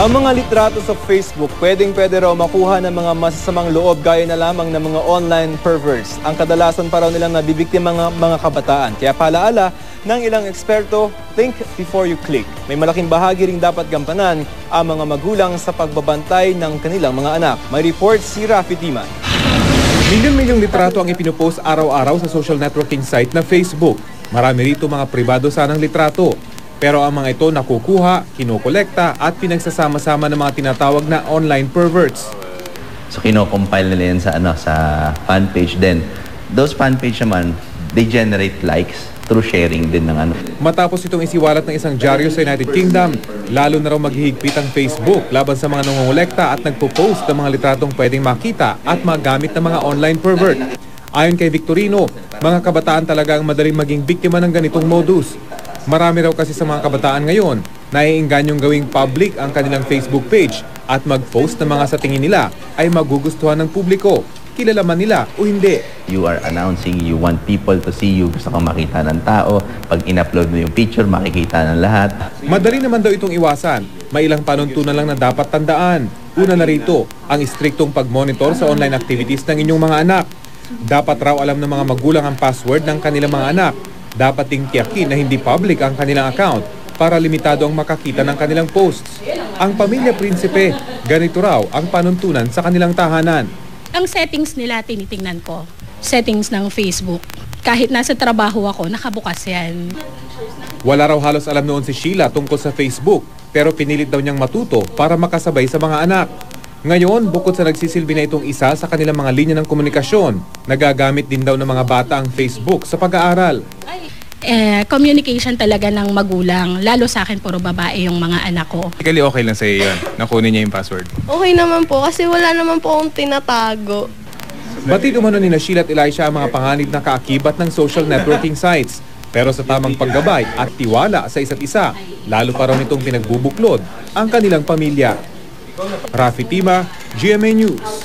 Ang mga litrato sa Facebook, pwedeng-pwede raw makuha ng mga masasamang loob gaya na lamang ng mga online perverts. Ang kadalasan pa raw nilang nabibiktima mga, mga kabataan. Kaya palaala ng ilang eksperto, think before you click. May malaking bahagi ring dapat gampanan ang mga magulang sa pagbabantay ng kanilang mga anak. May report si Rafi Timan. Milyon-milyong litrato ang ipinupost araw-araw sa social networking site na Facebook. Marami rito mga pribado sanang litrato. Pero ang mga ito nakukuha, kinukolekta at pinagsasama-sama ng mga tinatawag na online perverts. So kino-compile nila yan sa ano sa fan page din. Those fan page naman, they generate likes through sharing din ng ano. Matapos itong isiwalat ng isang dyaryo sa United Kingdom, lalo na raw maghihigpit ang Facebook laban sa mga nangongolekta at nagpo-post ng mga litratong pwedeng makita at magamit ng mga online pervert. Ayon kay Victorino, mga kabataan talaga ang madaling maging biktima ng ganitong modus. Marami raw kasi sa mga kabataan ngayon, naiingganyong gawing public ang kanilang Facebook page at mag-post ng mga sa tingin nila ay magugustuhan ng publiko, kilala man nila o hindi. You are announcing, you want people to see you, gusto kang makita ng tao. Pag in-upload mo yung picture, makikita ng lahat. Madali naman daw itong iwasan. May ilang panuntunan lang na dapat tandaan. Una na rito, ang istriktong pag-monitor sa online activities ng inyong mga anak. Dapat raw alam ng mga magulang ang password ng kanilang mga anak. Dapat ding tiyakin na hindi public ang kanilang account para limitado ang makakita ng kanilang posts. Ang pamilya prinsipe, ganito raw ang panuntunan sa kanilang tahanan. Ang settings nila tinitingnan ko. Settings ng Facebook. Kahit nasa trabaho ako, nakabukas yan. Wala raw halos alam noon si Sheila tungkol sa Facebook pero pinilit daw niyang matuto para makasabay sa mga anak. Ngayon, bukod sa nagsisilbi na itong isa sa kanilang mga linya ng komunikasyon, nagagamit din daw ng mga bata ang Facebook sa pag-aaral. Eh, communication talaga ng magulang. Lalo sa akin, puro babae yung mga anak ko. Technically okay lang sa'yo yun. Nakunin niya yung password. Okay naman po kasi wala naman po akong tinatago. Batid umano ni Sheila at Elisha ang mga panganib na kaakibat ng social networking sites. Pero sa tamang paggabay at tiwala sa isa't isa, lalo pa raw nitong pinagbubuklod ang kanilang pamilya. Rafi Tima, GMA News.